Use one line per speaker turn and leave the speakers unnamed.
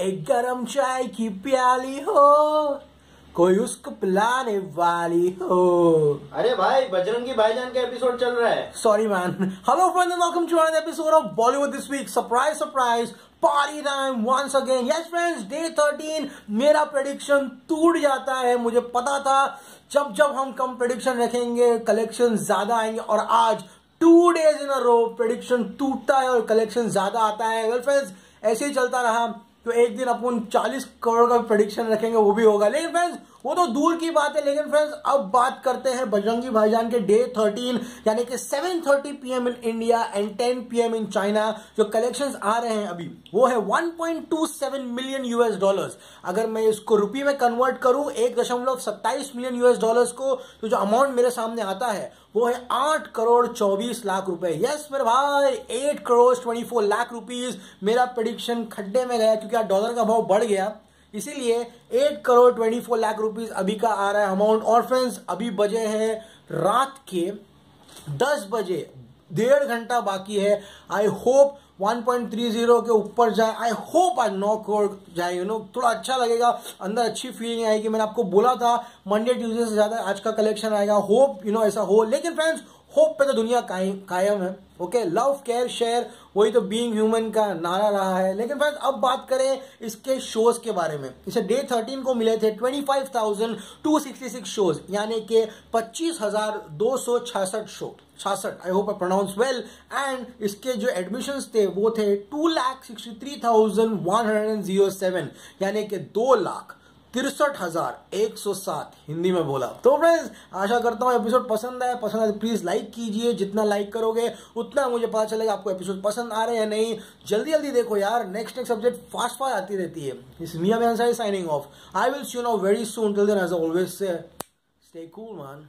एक गरम चाय की प्याली हो कोई उसको पिलाने वाली हो।
अरे भाई बजरंगी भाईजान का एपिसोड चल रहा है।
Sorry man hello friends and welcome to another episode of Bollywood this week surprise surprise party time once again yes friends day 13 मेरा प्रेडिक्शन टूट जाता है मुझे पता था। जब जब हम कम प्रेडिक्शन रखेंगे कलेक्शन ज़्यादा आएँगे और आज two days in a row prediction टूटता है और कलेक्शन ज़्यादा आता है। वेल फ्रेंड्स ऐसे ही चलता रहा। तो एक दिन अपन 40 करोड़ का प्रोडिक्शन रखेंगे वो भी होगा। लेकिन फ्रेंड्स वो तो दूर की बात है, लेकिन फ्रेंड्स अब बात करते हैं बजरंगी भाईजान के डे 13 यानी कि 7:30 PM in India and 10 PM in China जो कलेक्शंस आ रहे हैं अभी, वो है 1.27 मिलियन यूएस डॉलर्स अगर मैं इसको रुपये में कन्वर्ट करूँ, एक दशमलव सत्ताईस मिलियन यूएस डॉलर्स को तो जो अमाउंट मेरे सामने आता है, वो है आठ करोड़ चौबीस लाख रुपए. यस मेरे भाई eight crore twenty four lakh rupees मेरा प्रडिक्शन खड्डे में गया, क्योंकि डॉलर का भाव बढ़ गया. इसीलिए eight crore twenty four lakh rupees अभी का आ रहा है अमाउंट और फ्रेंड्स अभी बजे है रात के दस बजे, डेढ़ घंटा बाकी है। आई होप 1.30 के ऊपर जाए। आई होप आज नौ करोड़ जाए यू नो थोड़ा अच्छा लगेगा अंदर अच्छी फीलिंग आएगी। मैंने आपको बोला था मंडे ट्यूजडे से ज़्यादा आज का कलेक्शन आएगा। होप यू नो ऐसा हो। लेकिन फ्रेंड्स होप पे तो दुनिया कायम है ओके लव केयर शेयर वही तो बीइंग ह्यूमन का नारा रहा है। लेकिन फ्रेंड्स अब बात करें इसके शोज़ के बारे में। इसे डे 13 को मिले थे 25,266 शोज़ यानी कि पच्चीस हज़ार दो सौ छियासठ शो छियासठ I hope I pronounce well and इसके जो एडमिशंस थे, वो थे two lakh sixty three thousand one hundred and zero seven यानी कि दो लाख तिरसठ हज़ार एक सौ सात हिंदी में बोला। तो फ्रेंड्स आशा करता हूँ एपिसोड पसंद आए पसंद आए प्लीज़ लाइक कीजिए। जितना लाइक करोगे, उतना मुझे पता चलेगा आपको एपिसोड पसंद आ रहे हैं नहीं। जल्दी जल्दी देखो यार next next subject fast fast आती रहती है। इस मिया signing off I will see no very soon till then as always say stay cool man